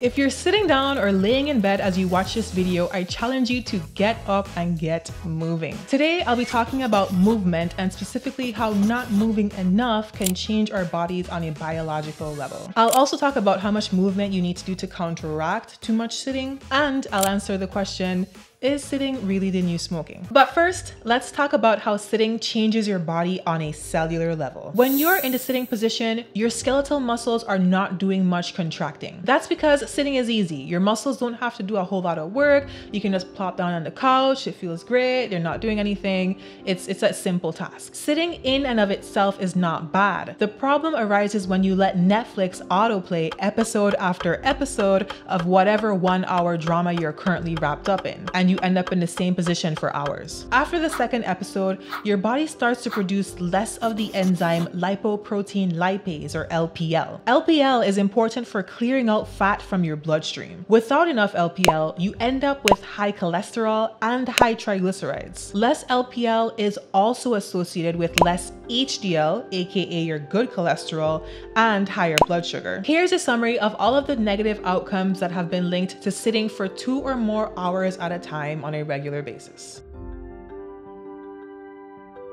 If you're sitting down or laying in bed as you watch this video, I challenge you to get up and get moving. Today, I'll be talking about movement and specifically how not moving enough can change our bodies on a biological level. I'll also talk about how much movement you need to do to counteract too much sitting, and I'll answer the question, is sitting really the new smoking? But first, let's talk about how sitting changes your body on a cellular level. When you're in the sitting position, your skeletal muscles are not doing much contracting. That's because sitting is easy. Your muscles don't have to do a whole lot of work. You can just plop down on the couch. It feels great. They're not doing anything. It's, it's a simple task. Sitting in and of itself is not bad. The problem arises when you let Netflix autoplay episode after episode of whatever one hour drama you're currently wrapped up in. And you end up in the same position for hours. After the second episode, your body starts to produce less of the enzyme lipoprotein lipase or LPL. LPL is important for clearing out fat from your bloodstream. Without enough LPL, you end up with high cholesterol and high triglycerides. Less LPL is also associated with less HDL, aka your good cholesterol, and higher blood sugar. Here's a summary of all of the negative outcomes that have been linked to sitting for two or more hours at a time time on a regular basis.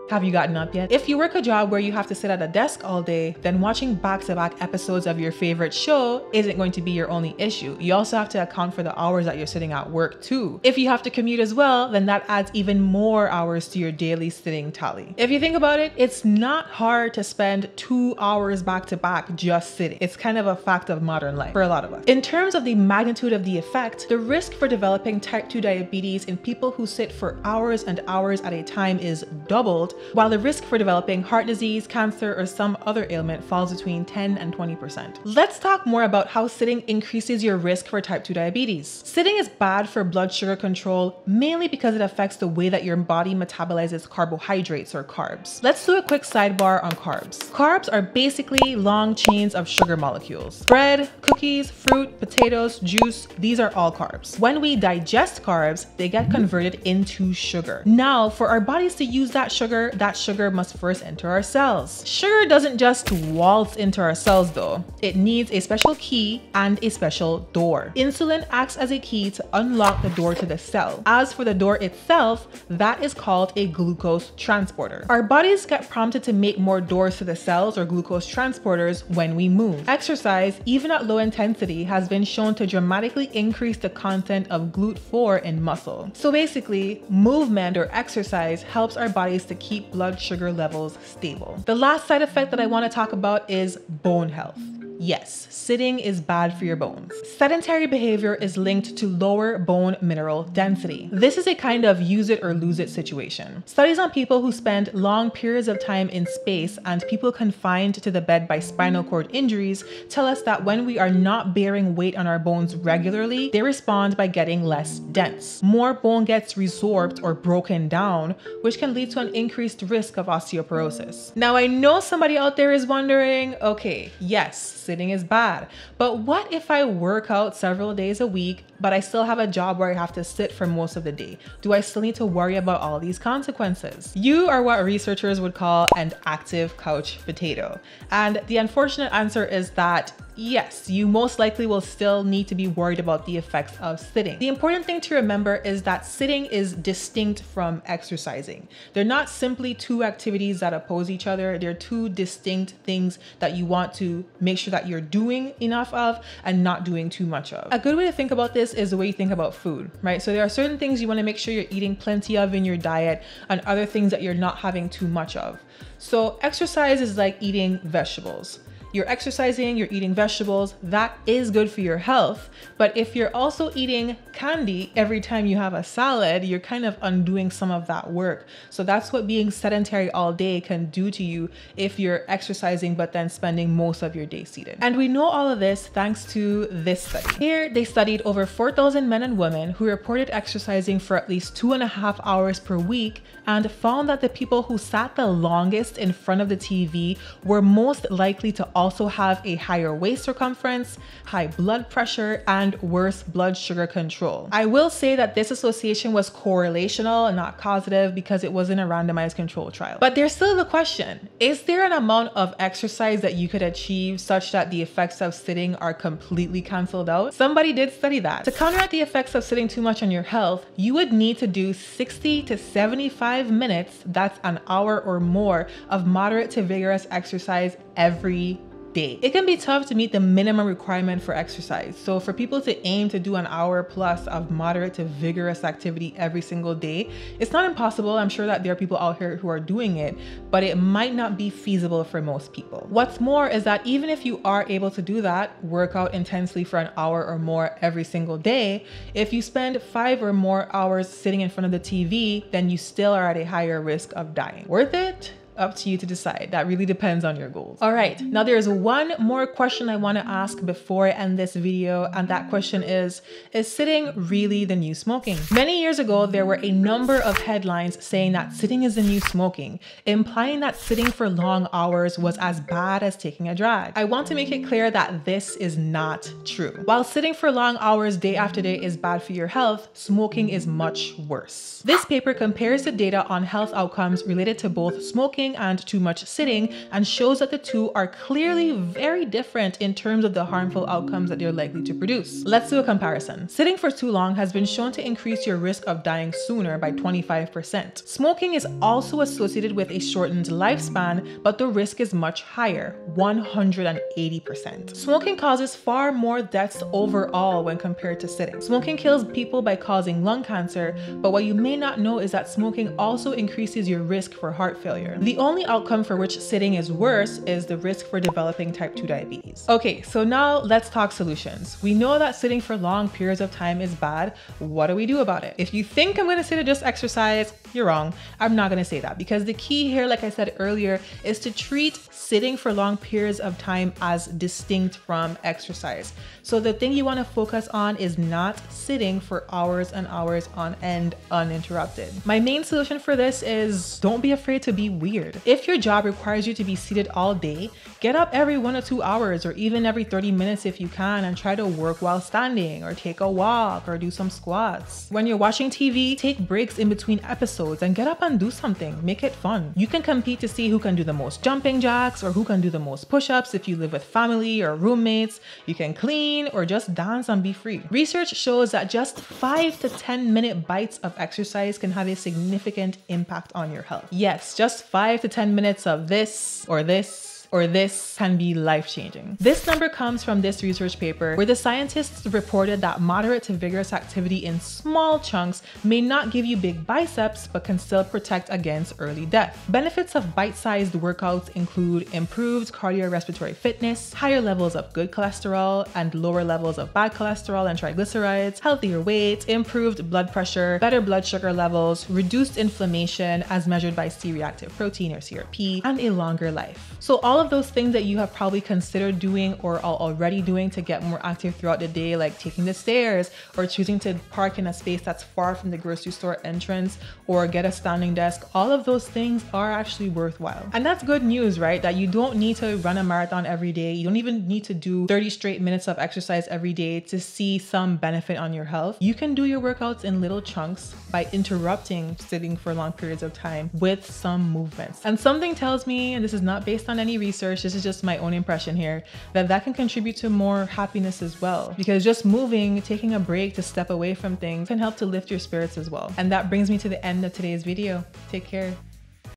Have you gotten up yet? If you work a job where you have to sit at a desk all day, then watching back-to-back -back episodes of your favorite show isn't going to be your only issue. You also have to account for the hours that you're sitting at work too. If you have to commute as well, then that adds even more hours to your daily sitting tally. If you think about it, it's not hard to spend two hours back-to-back -back just sitting. It's kind of a fact of modern life for a lot of us. In terms of the magnitude of the effect, the risk for developing type 2 diabetes in people who sit for hours and hours at a time is doubled while the risk for developing heart disease, cancer, or some other ailment falls between 10 and 20%. Let's talk more about how sitting increases your risk for type 2 diabetes. Sitting is bad for blood sugar control mainly because it affects the way that your body metabolizes carbohydrates or carbs. Let's do a quick sidebar on carbs. Carbs are basically long chains of sugar molecules. Bread, cookies, fruit, potatoes, juice, these are all carbs. When we digest carbs, they get converted into sugar. Now, for our bodies to use that sugar, that sugar must first enter our cells. Sugar doesn't just waltz into our cells though. It needs a special key and a special door. Insulin acts as a key to unlock the door to the cell. As for the door itself, that is called a glucose transporter. Our bodies get prompted to make more doors to the cells or glucose transporters when we move. Exercise, even at low intensity, has been shown to dramatically increase the content of GLUT4 in muscle. So basically, movement or exercise helps our bodies to keep keep blood sugar levels stable. The last side effect that I wanna talk about is bone health. Yes, sitting is bad for your bones. Sedentary behavior is linked to lower bone mineral density. This is a kind of use it or lose it situation. Studies on people who spend long periods of time in space and people confined to the bed by spinal cord injuries tell us that when we are not bearing weight on our bones regularly, they respond by getting less dense. More bone gets resorbed or broken down, which can lead to an increased risk of osteoporosis. Now, I know somebody out there is wondering, okay, yes, sitting is bad. But what if I work out several days a week, but I still have a job where I have to sit for most of the day? Do I still need to worry about all these consequences? You are what researchers would call an active couch potato. And the unfortunate answer is that yes, you most likely will still need to be worried about the effects of sitting. The important thing to remember is that sitting is distinct from exercising. They're not simply two activities that oppose each other. They're two distinct things that you want to make sure that you're doing enough of and not doing too much of. A good way to think about this is the way you think about food, right? So there are certain things you want to make sure you're eating plenty of in your diet and other things that you're not having too much of. So exercise is like eating vegetables you're exercising, you're eating vegetables, that is good for your health. But if you're also eating candy every time you have a salad, you're kind of undoing some of that work. So that's what being sedentary all day can do to you if you're exercising but then spending most of your day seated. And we know all of this thanks to this study. Here, they studied over 4,000 men and women who reported exercising for at least two and a half hours per week and found that the people who sat the longest in front of the TV were most likely to also have a higher waist circumference, high blood pressure, and worse blood sugar control. I will say that this association was correlational and not causative because it wasn't a randomized control trial. But there's still the question, is there an amount of exercise that you could achieve such that the effects of sitting are completely canceled out? Somebody did study that. To counteract the effects of sitting too much on your health, you would need to do 60 to 75 minutes, that's an hour or more, of moderate to vigorous exercise every day. It can be tough to meet the minimum requirement for exercise. So for people to aim to do an hour plus of moderate to vigorous activity every single day, it's not impossible. I'm sure that there are people out here who are doing it, but it might not be feasible for most people. What's more is that even if you are able to do that, work out intensely for an hour or more every single day, if you spend five or more hours sitting in front of the TV, then you still are at a higher risk of dying. Worth it? Up to you to decide. That really depends on your goals. All right, now there's one more question I wanna ask before I end this video, and that question is, is sitting really the new smoking? Many years ago, there were a number of headlines saying that sitting is the new smoking, implying that sitting for long hours was as bad as taking a drag. I want to make it clear that this is not true. While sitting for long hours day after day is bad for your health, smoking is much worse. This paper compares the data on health outcomes related to both smoking and too much sitting and shows that the two are clearly very different in terms of the harmful outcomes that they're likely to produce. Let's do a comparison. Sitting for too long has been shown to increase your risk of dying sooner by 25%. Smoking is also associated with a shortened lifespan, but the risk is much higher, 180%. Smoking causes far more deaths overall when compared to sitting. Smoking kills people by causing lung cancer, but what you may not know is that smoking also increases your risk for heart failure. The only outcome for which sitting is worse is the risk for developing type 2 diabetes. Okay, so now let's talk solutions. We know that sitting for long periods of time is bad. What do we do about it? If you think I'm gonna say to just exercise, you're wrong. I'm not gonna say that because the key here, like I said earlier, is to treat sitting for long periods of time as distinct from exercise. So the thing you wanna focus on is not sitting for hours and hours on end uninterrupted. My main solution for this is don't be afraid to be weird weird. If your job requires you to be seated all day, get up every one or two hours or even every 30 minutes if you can and try to work while standing or take a walk or do some squats. When you're watching TV, take breaks in between episodes and get up and do something. Make it fun. You can compete to see who can do the most jumping jacks or who can do the most push-ups if you live with family or roommates. You can clean or just dance and be free. Research shows that just 5 to 10 minute bites of exercise can have a significant impact on your health. Yes, just 5 five to 10 minutes of this or this or this can be life changing. This number comes from this research paper where the scientists reported that moderate to vigorous activity in small chunks may not give you big biceps, but can still protect against early death. Benefits of bite sized workouts include improved cardiorespiratory fitness, higher levels of good cholesterol and lower levels of bad cholesterol and triglycerides, healthier weight, improved blood pressure, better blood sugar levels, reduced inflammation as measured by C reactive protein or CRP, and a longer life. So all all of those things that you have probably considered doing or are already doing to get more active throughout the day, like taking the stairs or choosing to park in a space that's far from the grocery store entrance or get a standing desk, all of those things are actually worthwhile. And that's good news, right? That you don't need to run a marathon every day. You don't even need to do 30 straight minutes of exercise every day to see some benefit on your health. You can do your workouts in little chunks by interrupting sitting for long periods of time with some movements. And something tells me, and this is not based on any research, this is just my own impression here, that that can contribute to more happiness as well. Because just moving, taking a break to step away from things can help to lift your spirits as well. And that brings me to the end of today's video. Take care.